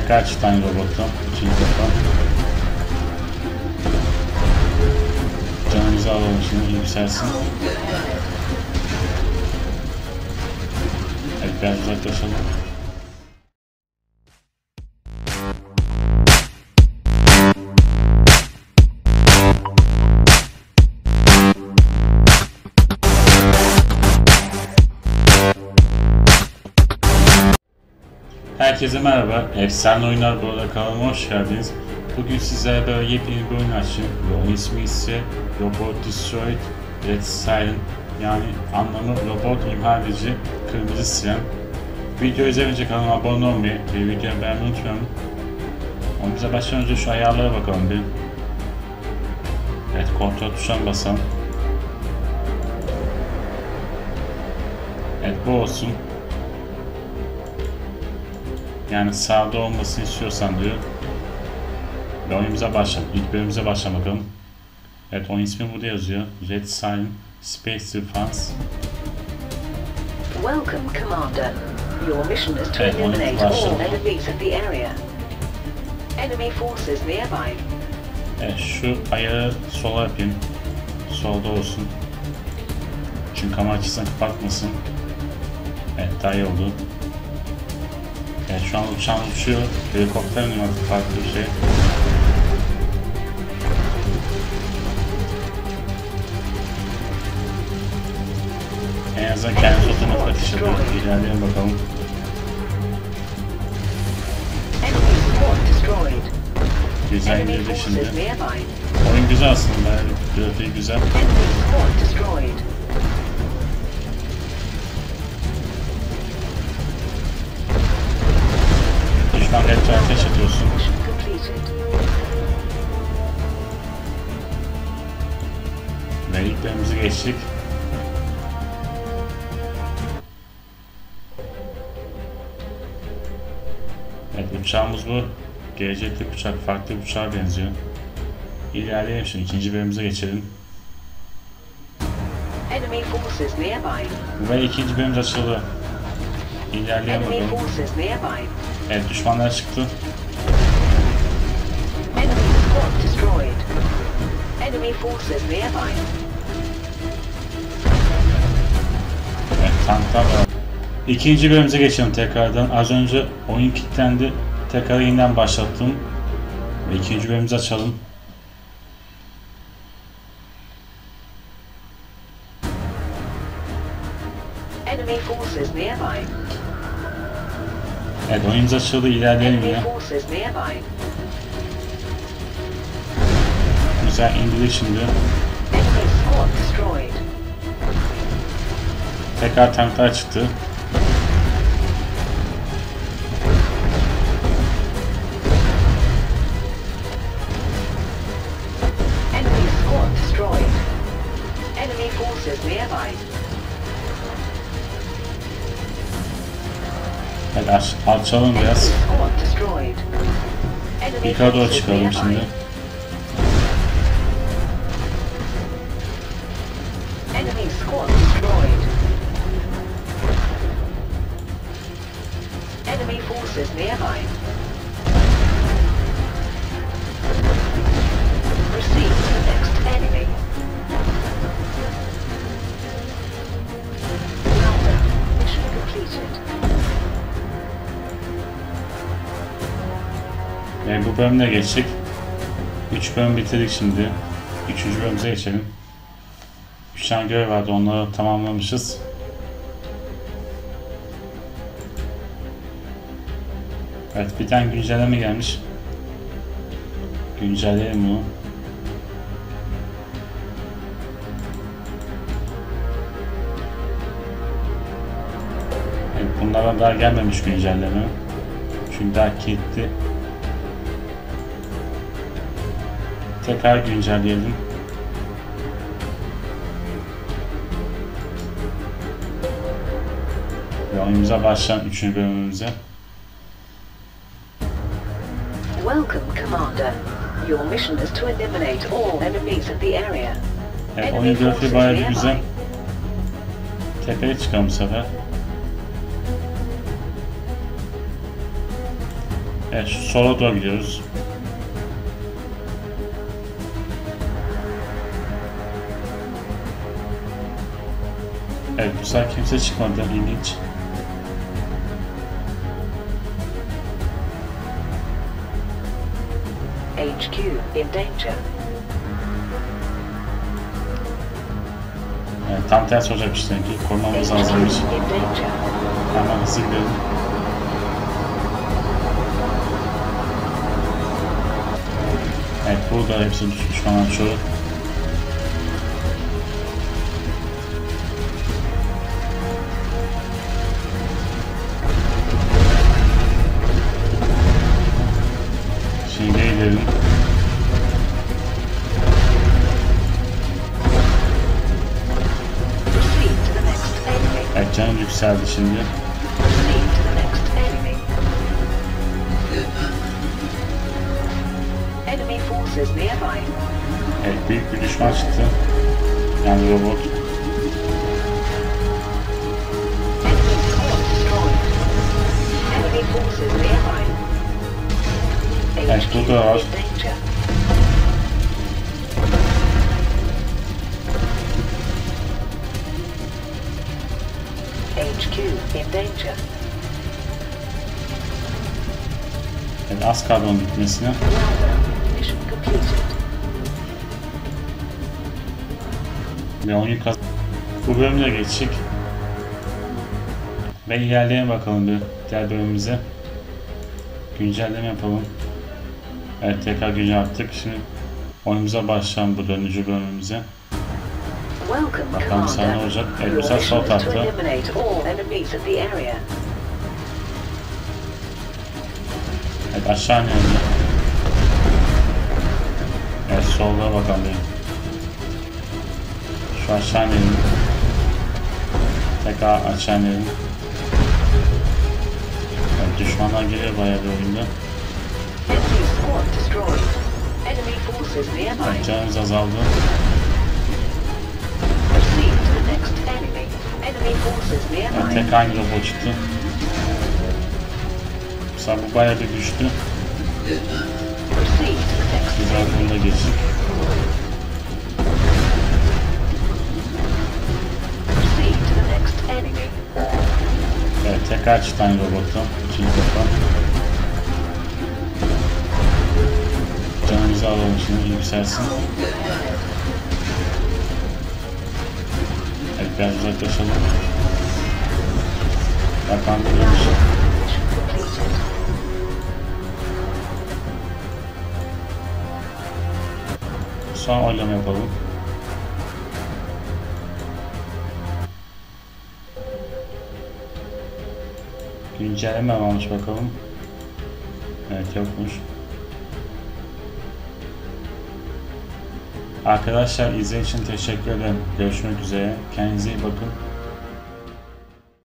Tekrar çıtan robotum. İkinci defa. Canımızı alalım şimdi yükselsin. Evet biraz uzaklaşalım. Herkese merhaba. Efsane Oyunlar bu arada kanalıma hoş geldiniz. Bugün sizlere böyle yepyeni bir oyun açtım. Ve onun ismi ise Robot Destroyed Red Siren. Yani anlamı robot imha edici kırmızı siren. Video izlemeyince kanalıma abone olmayı ve videoyu beğenmeyi unutmayın. Bize başlamadan önce şu ayarlara bakalım bir. Evet kontrol tuşuna basalım. Evet bu olsun. Yani sağda olmasını istiyorsan diyor. Ve oyunumuza başla. İlk bölümümüze başla bakalım. Evet oyun ismi burada yazıyor. Red Sign Space Defense. Welcome, Commander. Your mission is to well, eliminate all enemies in the area. Enemy forces nearby. Evet şu ayağı sola yapayım. Solda olsun. Çünkü kamera açısını kapatmasın. Evet daha iyi oldu. Evet şu an uçağım uçuyor. Helikopter mi artık farklı bir şey. En azından kendisi otomatik atış yapıyor. İlerleyelim bakalım. Güzel indirdik şimdi. Oyun güzel aslında. Yani grafiği güzel. Etrafı ateş ediyorsun. Bölümümüzü geçtik. Evet uçağımız bu. Gelecekteki uçak farklı bir uçağa benziyor. İlerleyelim şimdi ikinci bölümümüze geçelim. Enemy forces nearby. Ve ikinci bölümümüz açıldı. İlerleyelim Enemy bakalım. Evet düşmanlar çıktı. Enemy squad destroyed. Enemy forces nearby. Evet tanklar var. İkinci bölümümüze geçelim tekrardan. Az önce oyun kilitlendi. Tekrar yeniden başlattım. Ve ikinci bölümümüzü açalım. Enemy forces nearby. Evet oyunumuz açıldı. Nearby. Güzel indirdik şimdi. Tekrar tanklar çıktı. Enemy squad destroyed. Enemy forces nearby. Evet aç, alçalım biraz. Yukarı doğru çıkalım şimdi. Enemy forces nearby. Ve bu bölümde geçtik. 3 bölüm bitirdik şimdi. 3. bölümümüze geçelim. 3 tane görev vardı onları tamamlamışız. Evet bir tane güncelleme gelmiş. Güncelleyelim bunu. Bunlara daha gelmemiş güncelleme. Çünkü daha kilitli. Tekrar güncelleyelim. Ve oyunumuza başlayan 3. bölümümüze. Welcome, Commander. Your mission is to eliminate all enemies in the area. Evet oyun grafiği bayağı bir güzel. Tepeye çıkalım bu sefer. Evet şu sola doğru gidiyoruz. Evet bu sefer kimse çıkmadı ilginç. HQ in danger. Evet, tam tersi olacak işte ki korumamız lazımmış. Hemen hızlı gidelim. Evet burada hepsi düşmanlar çoğu. Şimdi next enemy. Enemy forces nearby. Evet büyük bir düşman çıktı. Yani robot. Enemy forces nearby. Evet, HQ burada var. in danger. HQ in danger. Mission completed. Ve oyun kaz... Bu bölümde geçtik. Ve ilerleyelim bakalım bir diğer bölümümüze. Güncelleme yapalım. Evet tekrar güncel yaptık. Şimdi oyunumuza başlayalım bu dördüncü bölümümüze. Bakalım sana ne olacak. Evet sefer sol tarafta. Evet aşağı inelim. Evet solda bakalım. Şu aşağı inelim. Tekrar aşağı inelim. Evet düşmanlar geliyor bayağı bir oyunda. Forces Evet, nearby. tek aynı robot çıktı. Mesela bu bayağı bir next Güzel bunu geçtik. Evet tekrar çıktı aynı robottan. İkinci defa. Şimdi yükselsin. Evet biraz uzaklaşalım. Neymiş. Mission completed. Son oylama yapalım. Güncelleme varmış bakalım. Evet yokmuş. Arkadaşlar izlediğiniz için teşekkür ederim. Görüşmek üzere. Kendinize iyi bakın.